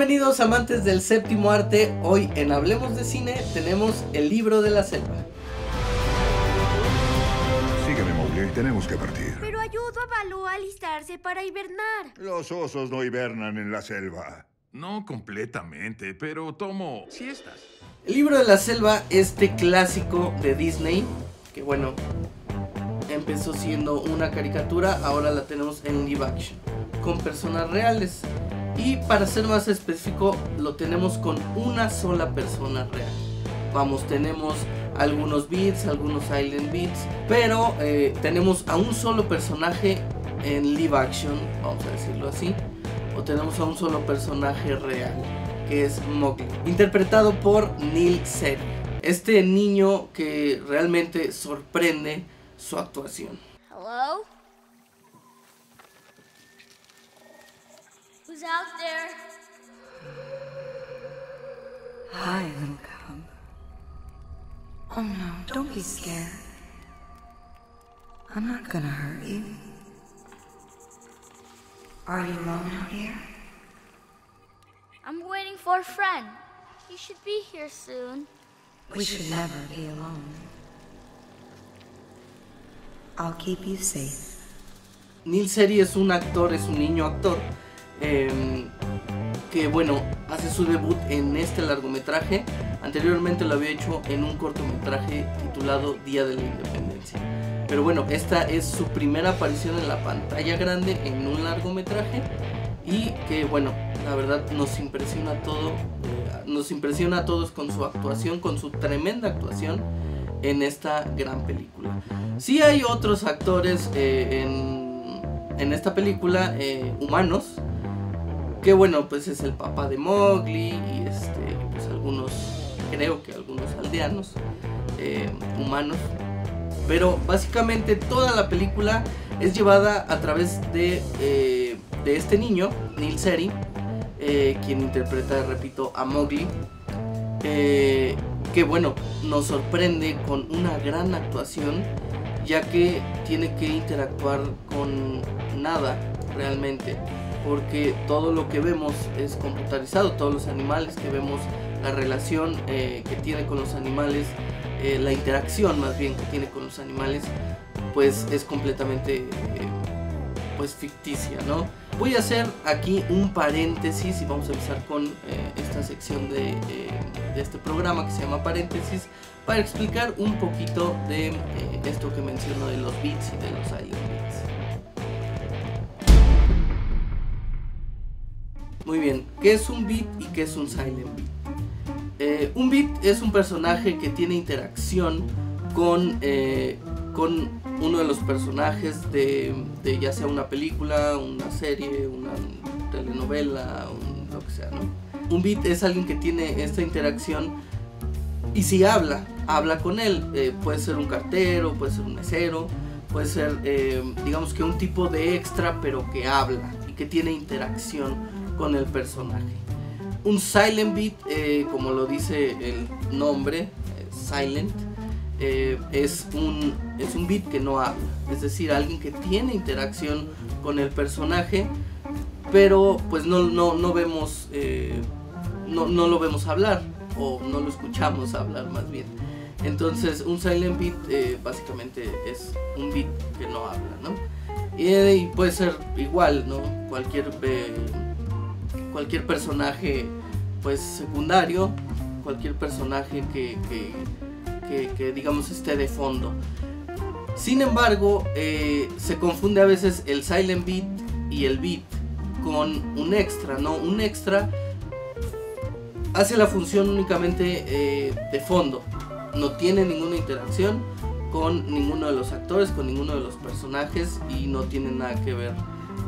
Bienvenidos amantes del séptimo arte, hoy en Hablemos de Cine tenemos el libro de la selva. Sígueme, Mowgli, tenemos que partir. Pero ayudo a Baloo a alistarse para hibernar. Los osos no hibernan en la selva. No completamente, pero tomo siestas. El libro de la selva, este clásico de Disney, que bueno, empezó siendo una caricatura, ahora la tenemos en live action, con personas reales. Y para ser más específico, lo tenemos con una sola persona real. Vamos, tenemos algunos beats, algunos silent beats, pero eh, tenemos a un solo personaje en live action, vamos a decirlo así, o tenemos a un solo personaje real, que es Mowgli, interpretado por Neil Sery. Este niño que realmente sorprende su actuación. Hello? Who's out there? Hi, little cub. Oh no, don't be scared. I'm not gonna hurt you. Are you alone out here? I'm waiting for a friend. He should be here soon. We should never be alone. I'll keep you safe. Neil Seri es un actor, es un niño actor. Eh, que bueno, hace su debut en este largometraje. Anteriormente lo había hecho en un cortometraje titulado Día de la Independencia. Pero bueno, esta es su primera aparición en la pantalla grande en un largometraje. Y que bueno, la verdad nos impresiona todo. eh, nos impresiona a todos con su actuación, con su tremenda actuación en esta gran película. Sí hay otros actores eh, en, en esta película, eh, humanos, que bueno, pues es el papá de Mowgli y este, pues algunos, creo que algunos aldeanos eh, humanos. Pero básicamente toda la película es llevada a través de, eh, de este niño, Neil Seri, eh, quien interpreta, repito, a Mowgli. que bueno, nos sorprende con una gran actuación, ya que tiene que interactuar con nada realmente porque todo lo que vemos es computarizado, todos los animales que vemos, la relación eh, que tiene con los animales, eh, la interacción más bien que tiene con los animales, pues es completamente eh, pues ficticia, ¿no? Voy a hacer aquí un paréntesis y vamos a empezar con esta sección de, este programa que se llama paréntesis para explicar un poquito de esto que menciono de los beats y de los silent Muy bien, ¿qué es un beat y qué es un silent beat? Eh, un beat es un personaje que tiene interacción con, eh, con uno de los personajes de, ya sea una película, una serie, una telenovela, un- lo que sea, ¿no? Un beat es alguien que tiene esta interacción y si habla, habla con él. Eh, puede ser un cartero, puede ser un mesero, puede ser, digamos que un tipo de extra, pero que habla y que tiene interacción con el personaje. Un silent beat, eh, como lo dice el nombre, eh, silent, eh, es, un, es un beat que no habla. Es decir, alguien que tiene interacción con el personaje, pero pues no, no, no vemos, eh, no, no lo vemos hablar, o no lo escuchamos hablar más bien. Entonces, un silent beat eh, básicamente es un beat que no habla, ¿no? Y, eh, y puede ser igual, ¿no? Cualquier, eh, cualquier personaje, pues secundario, cualquier personaje que, que, digamos esté de fondo. Sin embargo, eh, se confunde a veces el silent beat y el beat con un extra, ¿no? Un extra hace la función únicamente eh, de fondo. No tiene ninguna interacción con ninguno de los actores, con ninguno de los personajes y no tiene nada que ver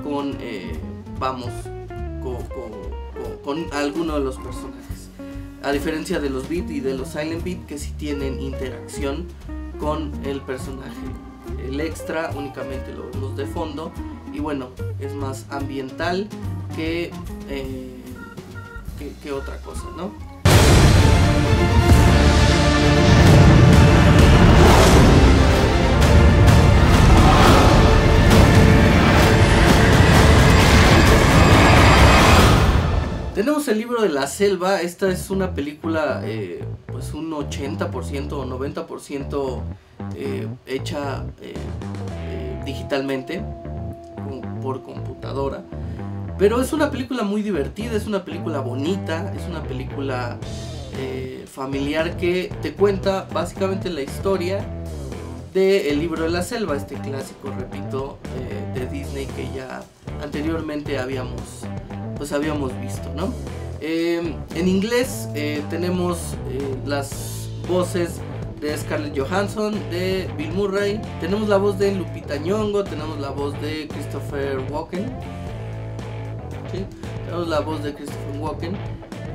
con, eh, vamos, co- co- co- con, alguno de los personajes. A diferencia de los beat y de los silent beat que sí tienen interacción con el personaje. El extra únicamente lo vemos de fondo y bueno, es más ambiental que, eh, que, que otra cosa, ¿no? Tenemos el libro de la selva. Esta es una película, eh, pues un 80% o 90% eh, hecha eh, digitalmente por computadora. Pero es una película muy divertida, es una película bonita, es una película familiar que te cuenta básicamente la historia de libro de la selva, este clásico, repito, de Disney que ya anteriormente habíamos, pues habíamos visto, ¿no? Eh, en inglés eh, tenemos eh, las voces de Scarlett Johansson, de Bill Murray, tenemos la voz de Lupita Nyong'o, tenemos la voz de Christopher Walken, tenemos la voz de Christopher Walken.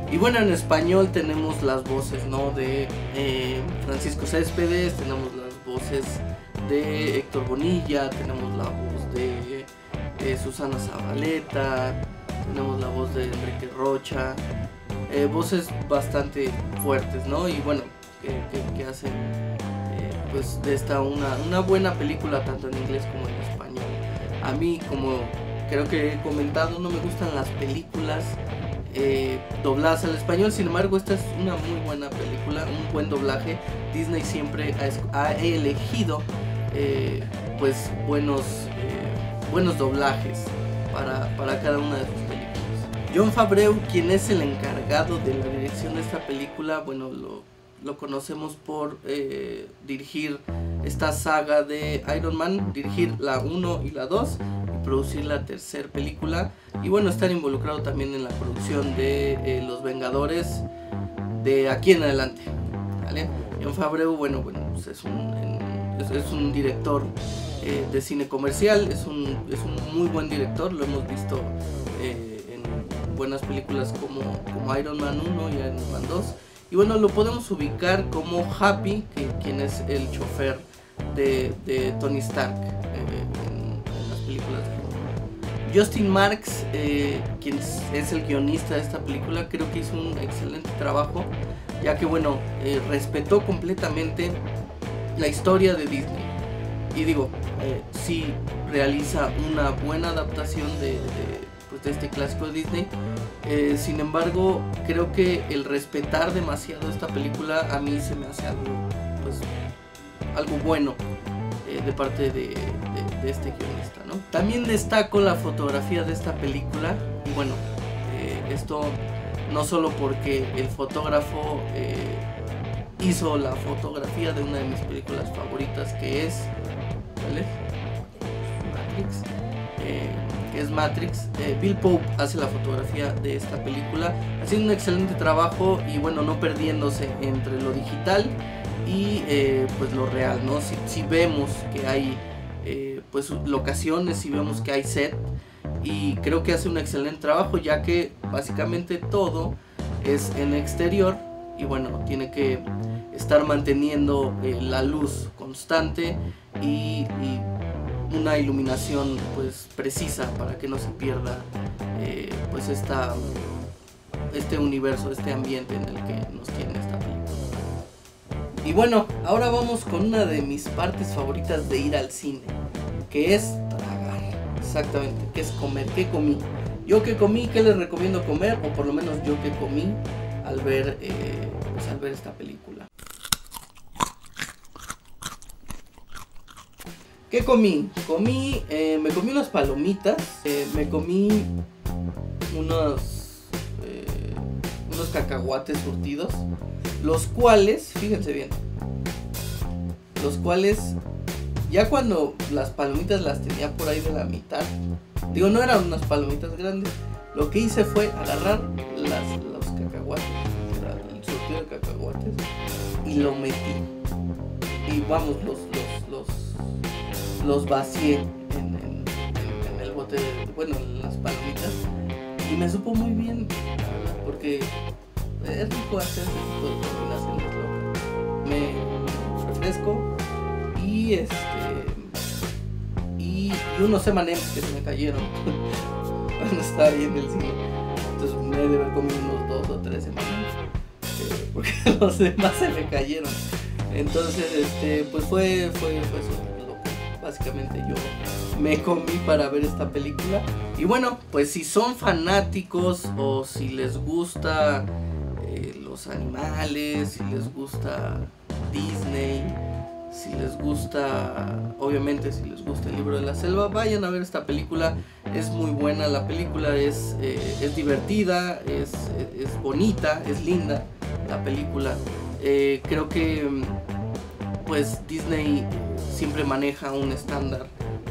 Y bueno, en español tenemos las voces, ¿no? De eh, Francisco Céspedes, tenemos las voces de Héctor Bonilla, tenemos la voz de eh, Susana Zabaleta, tenemos la voz de Enrique Rocha, eh, voces bastante fuertes, ¿no? Y bueno, que, hacen eh, pues de esta una, una buena película tanto en inglés como en español. A mí, como creo que he comentado, no me gustan las películas eh, dobladas al español, sin embargo esta es una muy buena película, un buen doblaje. Disney siempre ha, elegido pues buenos, buenos doblajes para, para cada una de sus. John Favreau, quien es el encargado de la dirección de esta película, bueno, lo, lo conocemos por eh, dirigir esta saga de Iron Man, dirigir la 1 y la 2 y producir la tercera película y bueno, estar involucrado también en la producción de eh, Los Vengadores de aquí en adelante. ¿vale? John Favreau, bueno, pues es, un, es, un director eh, de cine comercial, es un, es un muy buen director, lo hemos visto buenas películas como, como Iron Man 1 y Iron Man 2. Y bueno, lo podemos ubicar como Happy, que, quien es el chofer de, de Tony Stark eh, en, en las películas Justin Marks, eh, quien es- el guionista de esta película, creo que hizo un excelente trabajo, ya que bueno, eh, respetó completamente la historia de Disney. Y digo, eh, sí realiza una buena adaptación de, de, pues, de este clásico de Disney. Eh, sin embargo, creo que el respetar demasiado esta película a mí se me hace algo, pues, algo bueno eh, de parte de, de- de este guionista, ¿no? También destaco la fotografía de esta película y bueno, eh, esto no solo porque el fotógrafo eh, hizo la fotografía de una de mis películas favoritas que es ¿cuál Matrix Eh, Bill Pope hace la fotografía de esta película haciendo un excelente trabajo y bueno no perdiéndose entre lo digital y eh, pues lo real no si, vemos que hay eh, pues locaciones si vemos que hay set y creo que hace un excelente trabajo ya que básicamente todo es en exterior y bueno tiene que estar manteniendo la luz constante y una iluminación pues precisa para que no se pierda eh, pues esta este universo este ambiente en el que nos tiene esta película y bueno ahora vamos con una de mis partes favoritas de ir al cine que es tragar. Exactamente que es comer qué comí yo que comí qué les recomiendo comer o por lo menos yo que comí al ver eh, pues, al ver esta película ¿Qué comí? Comí, eh, me comí unas palomitas, eh, me comí unos, eh, unos cacahuates surtidos, los cuales, fíjense bien, los cuales ya cuando las palomitas las tenía por ahí de la mitad, digo, no eran unas palomitas grandes, lo que hice fue agarrar las, los cacahuates, el surtido de cacahuates, y lo metí. Y vamos, los, los, los, los vacié en, el bote, de- bueno, en las palomitas. Y me supo muy bien, porque es rico hacer ese tipo de combinaciones. Me refresco y este. Y, unos M&M's que se me cayeron cuando estaba ahí en el cine. Entonces me he haber comido unos dos o tres M&M's. eh, porque los demás se me cayeron. Entonces, este, pues fue, fue, fue loco. Básicamente yo me comí para ver esta película. Y bueno, pues si son fanáticos o si les gusta eh, los animales, si les gusta Disney, si les gusta, obviamente si les gusta el libro de la selva, vayan a ver esta película. Es muy buena, la película es, eh, es divertida, es, es bonita, es linda la película. Eh, creo que pues Disney siempre maneja un estándar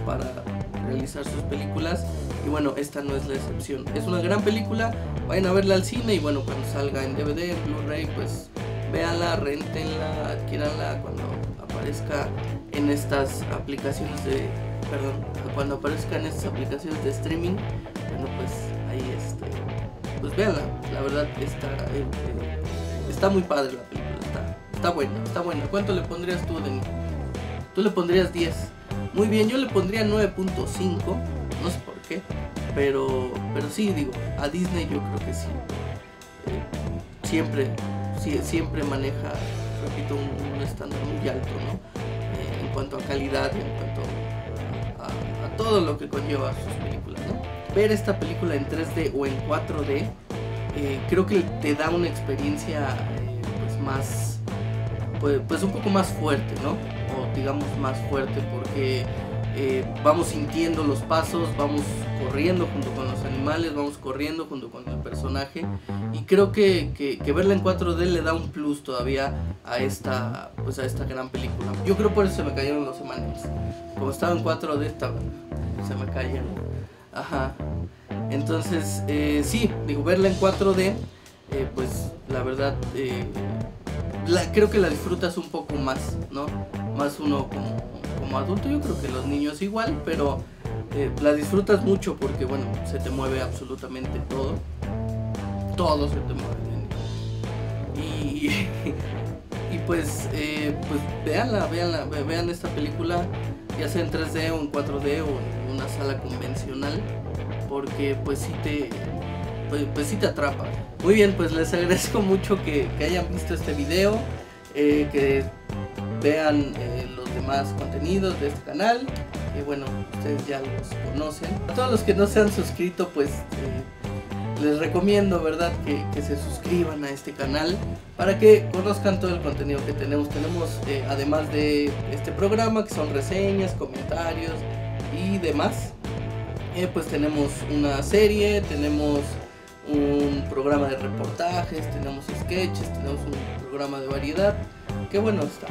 para realizar sus películas y bueno, esta no es la excepción. Es una gran película, vayan a verla al cine y bueno, cuando salga en DVD, Blu-ray, pues véanla, rentenla, adquíranla cuando aparezca en estas aplicaciones de, perdón, cuando aparezca en estas aplicaciones de streaming, bueno, pues ahí este, pues véanla, la verdad está, eh, eh, está muy padre la película. Está buena, está buena. ¿Cuánto le pondrías tú, Denis? Tú le pondrías 10. Muy bien, yo le pondría 9.5. No sé por qué. Pero, pero sí, digo, a Disney yo creo que sí. Eh, siempre, siempre maneja, repito, un, estándar muy alto, ¿no? Eh, en cuanto a calidad y en cuanto a, todo lo que conlleva sus películas, ¿no? Ver esta película en 3D o en 4D, eh, creo que te da una experiencia pues más pues, pues, un poco más fuerte, ¿no? Digamos más fuerte porque eh, vamos sintiendo los pasos, vamos corriendo junto con los animales, vamos corriendo junto con el personaje y creo que, verla en 4D le da un plus todavía a esta, pues a esta gran película. Yo creo por eso se me cayeron los animales. Como estaba en 4D, estaba, se me cayeron. Ajá. Entonces, eh, sí, digo, verla en 4D, eh, pues la verdad creo que la disfrutas un poco más, ¿no? Más uno como, adulto, yo creo que los niños igual, pero eh, la disfrutas mucho porque, bueno, se te mueve absolutamente todo. Todo se te mueve. Y, y pues, eh, pues véanla, véanla, vean esta película, ya sea en 3D o en 4D o en una sala convencional, porque pues sí te, pues, pues sí te atrapa. Muy bien, pues les agradezco mucho que, hayan visto este video, eh, que vean eh, los demás contenidos de este canal, que bueno, ustedes ya los conocen. A todos los que no se han suscrito, pues eh, les recomiendo, ¿verdad?, que, que, se suscriban a este canal para que conozcan todo el contenido que tenemos. Tenemos, además de este programa, que son reseñas, comentarios y demás, pues tenemos una serie, tenemos un programa de reportajes, tenemos sketches, tenemos un programa de variedad que bueno está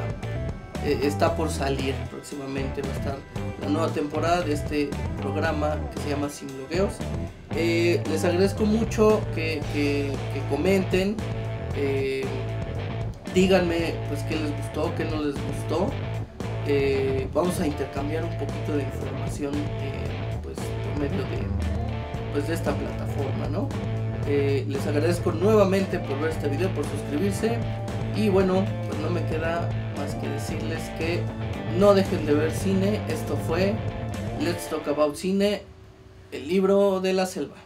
eh, está por salir próximamente va a estar la nueva temporada de este programa que se llama Sin Logueos. Eh, les agradezco mucho que, comenten eh, díganme pues qué les gustó qué no les gustó vamos a intercambiar un poquito de información pues por medio de pues de esta plataforma no eh, les agradezco nuevamente por ver este video, por suscribirse. Y bueno, pues no me queda más que decirles que no dejen de ver cine. Esto fue Let's Talk About Cine, el libro de la selva.